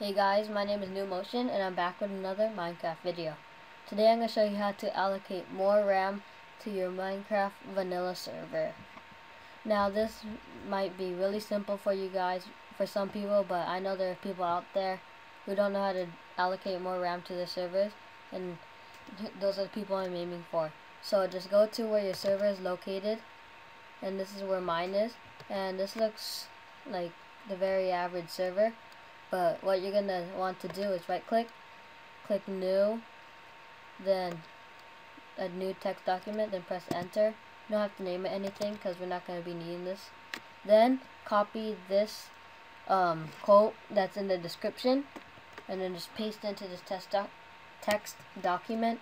Hey guys, my name is New Motion and I'm back with another Minecraft video. Today I'm going to show you how to allocate more RAM to your Minecraft vanilla server. Now this might be really simple for you guys, for some people, but I know there are people out there who don't know how to allocate more RAM to their servers and those are the people I'm aiming for. So just go to where your server is located and this is where mine is and this looks like the very average server but what you're gonna want to do is right click click new then a new text document then press enter. You don't have to name it anything because we're not going to be needing this. Then copy this um, quote that's in the description and then just paste into this test doc text document.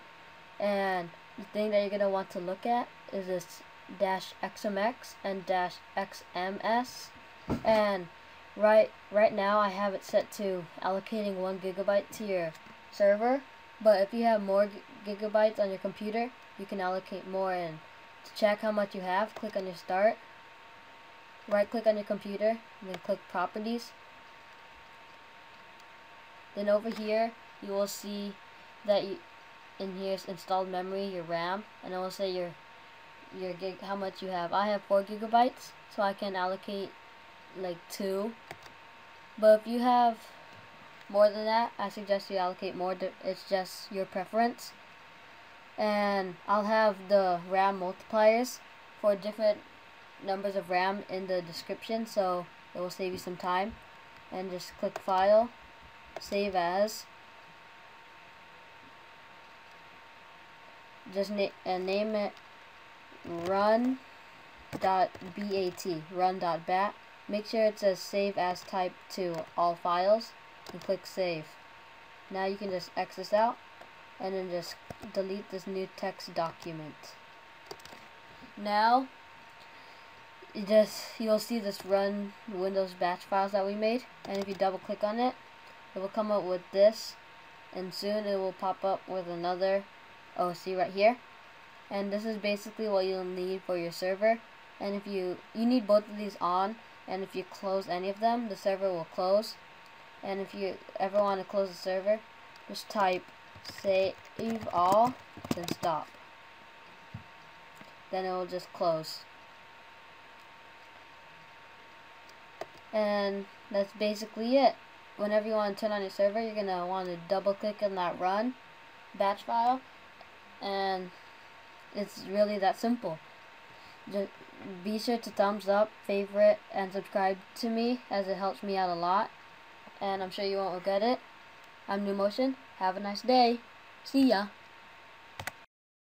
And the thing that you're going to want to look at is this dash xmx and dash xms and right right now I have it set to allocating one gigabyte to your server but if you have more gigabytes on your computer you can allocate more and to check how much you have click on your start right click on your computer and then click properties. Then over here you will see that you, in here is installed memory your RAM and it will say your your gig how much you have. I have four gigabytes so I can allocate like two. But if you have more than that I suggest you allocate more it's just your preference. And I'll have the RAM multipliers for different numbers of RAM in the description so it will save you some time. And just click file save as. Just na and name it run dot Make sure it says save as type to all files and click save. Now you can just X this out and then just delete this new text document. Now you just you'll see this run Windows batch files that we made and if you double click on it it will come up with this and soon it will pop up with another OC right here and this is basically what you'll need for your server and if you you need both of these on and if you close any of them the server will close. And if you ever want to close the server just type save all then stop. Then it will just close. And that's basically it. Whenever you want to turn on your server you're gonna want to double click on that run batch file. And it's really that simple. Just be sure to thumbs up, favorite, and subscribe to me as it helps me out a lot. And I'm sure you won't regret it. I'm New Motion. Have a nice day. See ya.